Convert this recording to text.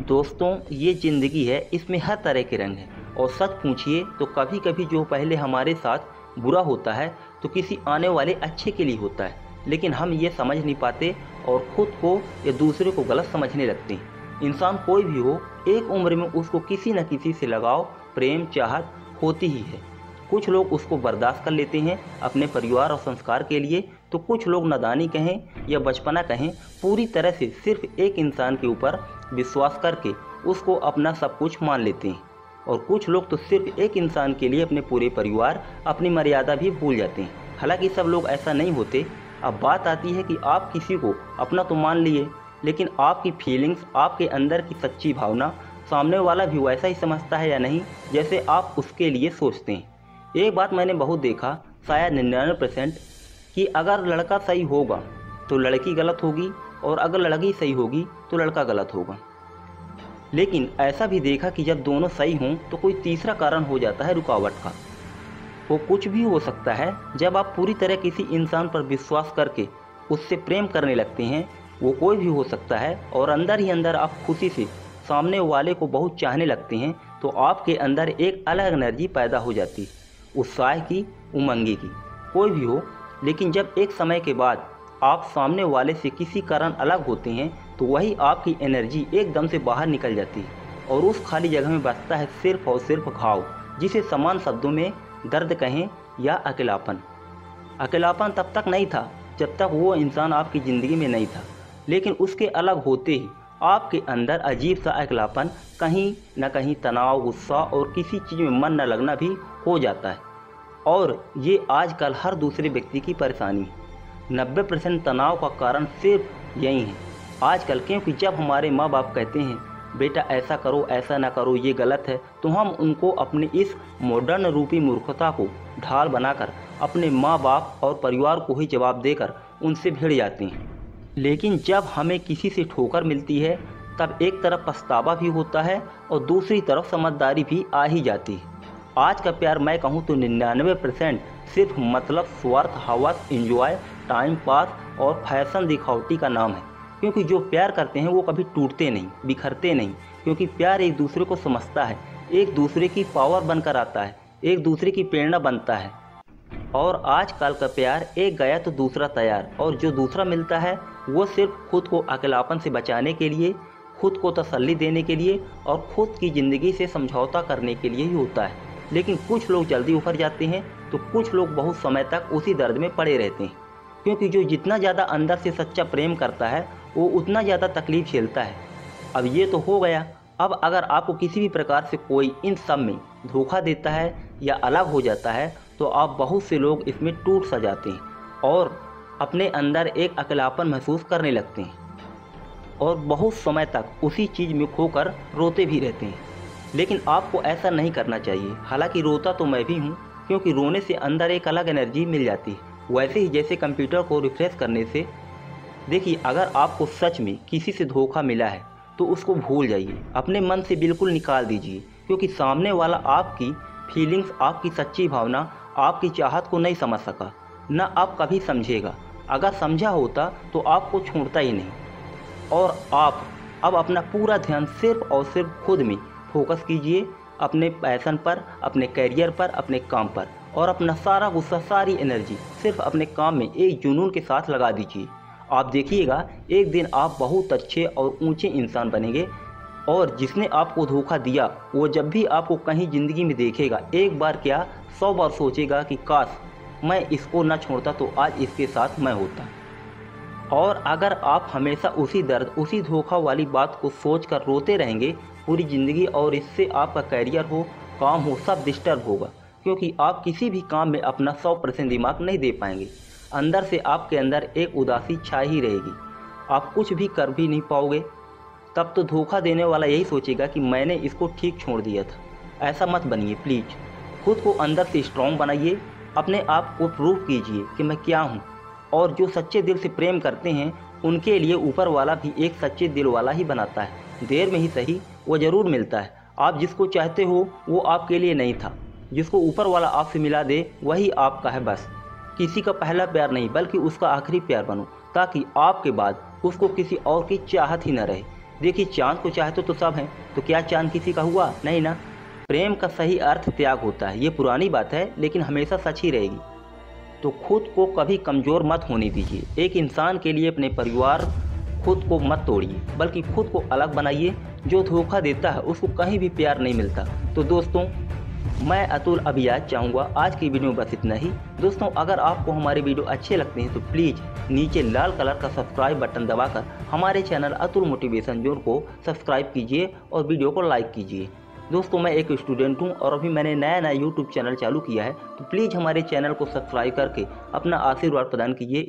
दोस्तों, ये ज़िंदगी है, इसमें हर तरह के रंग हैं। और सच पूछिए तो कभी कभी जो पहले हमारे साथ बुरा होता है तो किसी आने वाले अच्छे के लिए होता है। लेकिन हम ये समझ नहीं पाते और ख़ुद को या दूसरे को गलत समझने लगते हैं। इंसान कोई भी हो, एक उम्र में उसको किसी न किसी से लगाव, प्रेम, चाहत होती ही है। कुछ लोग उसको बर्दाश्त कर लेते हैं अपने परिवार और संस्कार के लिए तो कुछ लोग नादानी कहें या बचपना कहें, पूरी तरह से सिर्फ़ एक इंसान के ऊपर विश्वास करके उसको अपना सब कुछ मान लेते हैं। और कुछ लोग तो सिर्फ़ एक इंसान के लिए अपने पूरे परिवार, अपनी मर्यादा भी भूल जाते हैं। हालाँकि सब लोग ऐसा नहीं होते। अब बात आती है कि आप किसी को अपना तो मान लिए, लेकिन आपकी फीलिंग्स आपके अंदर की सच्ची भावना सामने वाला भी वैसा ही समझता है या नहीं, जैसे आप उसके लिए सोचते हैं। एक बात मैंने बहुत देखा, शायद निन्यानवे परसेंट कि अगर लड़का सही होगा तो लड़की गलत होगी, और अगर लड़की सही होगी तो लड़का गलत होगा। लेकिन ऐसा भी देखा कि जब दोनों सही हों तो कोई तीसरा कारण हो जाता है रुकावट का। वो कुछ भी हो सकता है, जब आप पूरी तरह किसी इंसान पर विश्वास करके उससे प्रेम करने लगते हैं, वो कोई भी हो सकता है और अंदर ही अंदर आप खुशी से सामने वाले को बहुत चाहने लगते हैं तो आपके अंदर एक अलग एनर्जी पैदा हो जाती, उत्साह की, उमंगी की। कोई भी हो, लेकिन जब एक समय के बाद आप सामने वाले से किसी कारण अलग होते हैं तो वही आपकी एनर्जी एकदम से बाहर निकल जाती है। और उस खाली जगह में बचता है सिर्फ़ और सिर्फ़ घाव, जिसे समान शब्दों में दर्द कहें या अकेलापन। अकेलापन तब तक नहीं था, जब तक वो इंसान आपकी ज़िंदगी में नहीं था। लेकिन उसके अलग होते ही आपके अंदर अजीब सा अकेलापन, कहीं न कहीं तनाव, गुस्सा और किसी चीज़ में मन न लगना भी हो जाता है। और ये आजकल हर दूसरे व्यक्ति की परेशानी है। नब्बे परसेंट तनाव का कारण सिर्फ़ यही है। आजकल क्योंकि जब हमारे माँ बाप कहते हैं, बेटा, ऐसा करो, ऐसा ना करो, ये गलत है तो हम उनको अपने इस मॉडर्न रूपी मूर्खता को ढाल बनाकर अपने माँ बाप और परिवार को ही जवाब देकर उनसे भिड़ जाते हैं। लेकिन जब हमें किसी से ठोकर मिलती है, तब एक तरफ़ पछतावा भी होता है और दूसरी तरफ़ समझदारी भी आ ही जाती है। आज का प्यार मैं कहूँ तो निन्यानवे परसेंट सिर्फ़ मतलब स्वार्थ, हवस इंजॉय टाइम पास और फ़ैशन दिखावटी का नाम है। क्योंकि जो प्यार करते हैं, वो कभी टूटते नहीं, बिखरते नहीं। क्योंकि प्यार एक दूसरे को समझता है, एक दूसरे की पावर बनकर आता है, एक दूसरे की प्रेरणा बनता है। और आजकल का प्यार एक गया तो दूसरा तैयार। और जो दूसरा मिलता है, वो सिर्फ़ खुद को अकेलापन से बचाने के लिए, खुद को तसल्ली देने के लिए और खुद की ज़िंदगी से समझौता करने के लिए ही होता है। लेकिन कुछ लोग जल्दी उभर जाते हैं तो कुछ लोग बहुत समय तक उसी दर्द में पड़े रहते हैं। क्योंकि जो जितना ज़्यादा अंदर से सच्चा प्रेम करता है, वो उतना ज़्यादा तकलीफ़ झेलता है। अब ये तो हो गया। अब अगर आपको किसी भी प्रकार से कोई इन सब में धोखा देता है या अलग हो जाता है तो आप बहुत से लोग इसमें टूट सा जाते हैं और अपने अंदर एक अकेलापन महसूस करने लगते हैं और बहुत समय तक उसी चीज़ में खोकर रोते भी रहते हैं। लेकिन आपको ऐसा नहीं करना चाहिए। हालाँकि रोता तो मैं भी हूँ, क्योंकि रोने से अंदर एक अलग एनर्जी मिल जाती है। वैसे ही जैसे कंप्यूटर को रिफ्रेश करने से, देखिए, अगर आपको सच में किसी से धोखा मिला है तो उसको भूल जाइए। अपने मन से बिल्कुल निकाल दीजिए, क्योंकि सामने वाला आपकी फीलिंग्स आपकी सच्ची भावना, आपकी चाहत को नहीं समझ सका, न आप कभी समझेगा। अगर समझा होता तो आपको छोड़ता ही नहीं। और आप अब अपना पूरा ध्यान सिर्फ़ और सिर्फ़ खुद में फोकस कीजिए, अपने पैसन पर, अपने करियर पर, अपने काम पर। और अपना सारा गुस्सा, सारी एनर्जी सिर्फ़ अपने काम में एक जुनून के साथ लगा दीजिए। आप देखिएगा, एक दिन आप बहुत अच्छे और ऊँचे इंसान बनेंगे और जिसने आपको धोखा दिया, वो जब भी आपको कहीं ज़िंदगी में देखेगा, एक बार क्या सौ बार सोचेगा कि काश मैं इसको न छोड़ता तो आज इसके साथ मैं होता। और अगर आप हमेशा उसी दर्द, उसी धोखा वाली बात को सोच कर रोते रहेंगे, पूरी ज़िंदगी और इससे आपका करियर हो, काम हो, सब डिस्टर्ब होगा। क्योंकि आप किसी भी काम में अपना सौ परसेंट दिमाग नहीं दे पाएँगे। अंदर से आपके अंदर एक उदासी छा ही रहेगी। आप कुछ भी कर भी नहीं पाओगे। तब तो धोखा देने वाला यही सोचेगा कि मैंने इसको ठीक छोड़ दिया था। ऐसा मत बनिए प्लीज़ खुद को अंदर से स्ट्रॉन्ग बनाइए। अपने आप को प्रूव कीजिए कि मैं क्या हूँ। और जो सच्चे दिल से प्रेम करते हैं, उनके लिए ऊपर वाला भी एक सच्चे दिल वाला ही बनाता है। देर में ही सही, वो ज़रूर मिलता है। आप जिसको चाहते हो, वो आपके लिए नहीं था। जिसको ऊपर वाला आपसे मिला दे, वही आपका है बस। किसी का पहला प्यार नहीं, बल्कि उसका आखिरी प्यार बनो, ताकि आपके बाद उसको किसी और की चाहत ही न रहे। देखिए, चाँद को चाहते तो सब हैं तो क्या चाँद किसी का हुआ? नहीं ना। प्रेम का सही अर्थ त्याग होता है, ये पुरानी बात है, लेकिन हमेशा सच ही रहेगी। तो खुद को कभी कमज़ोर मत होने दीजिए। एक इंसान के लिए अपने परिवार खुद को मत तोड़िए, बल्कि खुद को अलग बनाइए। जो धोखा देता है, उसको कहीं भी प्यार नहीं मिलता। तो दोस्तों मैं अतुल अभियाज चाहूँगा, आज की वीडियो में बस इतना ही। दोस्तों, अगर आपको हमारे वीडियो अच्छे लगते हैं तो प्लीज़ नीचे लाल कलर का सब्सक्राइब बटन दबाकर हमारे चैनल अतुल मोटिवेशन जोन को सब्सक्राइब कीजिए और वीडियो को लाइक कीजिए। दोस्तों, मैं एक स्टूडेंट हूँ और अभी मैंने नया नया यूट्यूब चैनल चालू किया है तो प्लीज़ हमारे चैनल को सब्सक्राइब करके अपना आशीर्वाद प्रदान कीजिए।